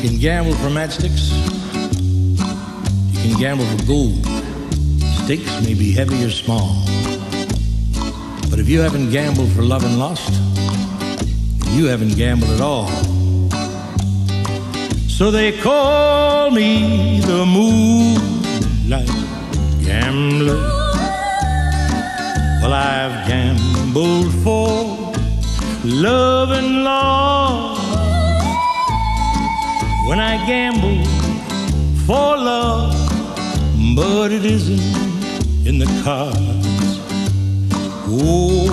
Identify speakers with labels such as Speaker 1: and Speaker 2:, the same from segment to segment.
Speaker 1: You can gamble for matchsticks. You can gamble for gold. Stakes may be heavy or small. But if you haven't gambled for love and lust, you haven't gambled at all. So they call me the moonlight gambler. Well, I've gambled for love and lost when I gamble for love, but it isn't in the cards. Oh,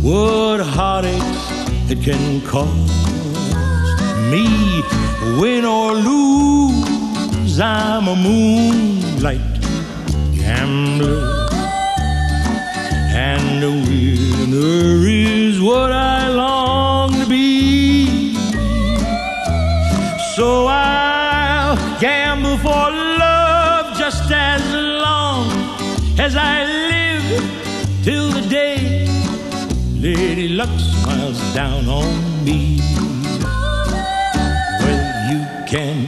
Speaker 1: what heartaches it can cost me, win or lose. I'm a moonlight gambler, and a winner is what I So I'll gamble for love just as long as I live till the day Lady Luck smiles down on me. Well, you can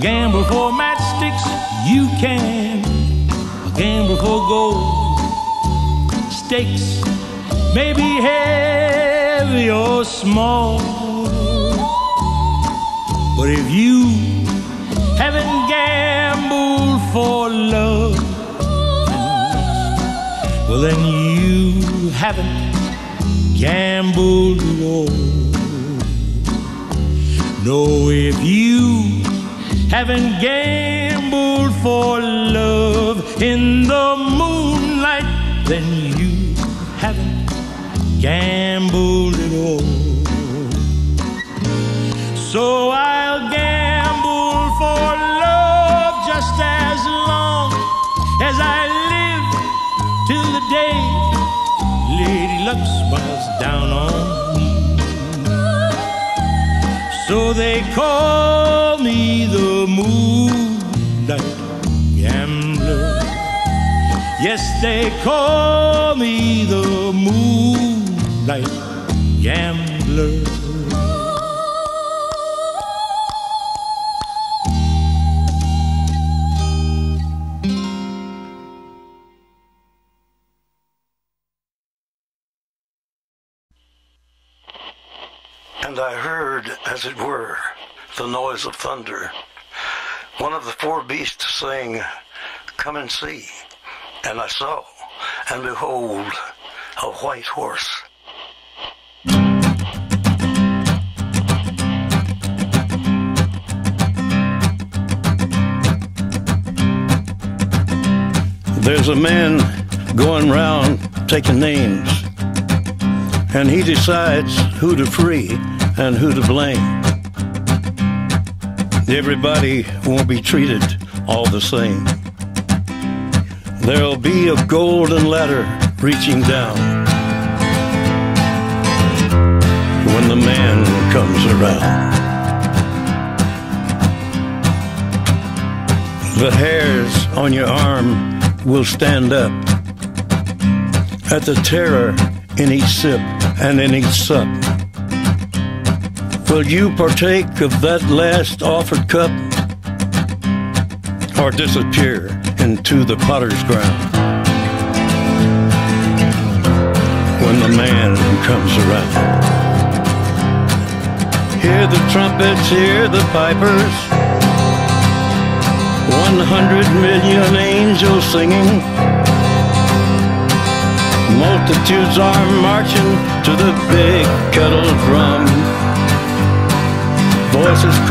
Speaker 1: gamble for matchsticks, you can gamble for gold. Stakes may be heavy or small. Then you haven't gambled at all. No, if you haven't gambled for love in the moonlight, then you haven't gambled at all. So I'll day Lady Luck smiles down on me. So they call me the moonlight gambler. Yes, they call me the moonlight gambler.
Speaker 2: And I heard, as it were, the noise of thunder. One of the four beasts saying, Come and see. And I saw, and behold, a white horse. There's a man going round taking names, and he decides who to free and who to blame. Everybody won't be treated all the same. There'll be a golden ladder reaching down when the man comes around. The hairs on your arm will stand up at the terror in each sip and in each sup. Will you partake of that last offered cup or disappear into the potter's ground when the man comes around? Hear the trumpets, hear the pipers. One hundred million angels singing. Multitudes are marching to the big kettle drum. Voices.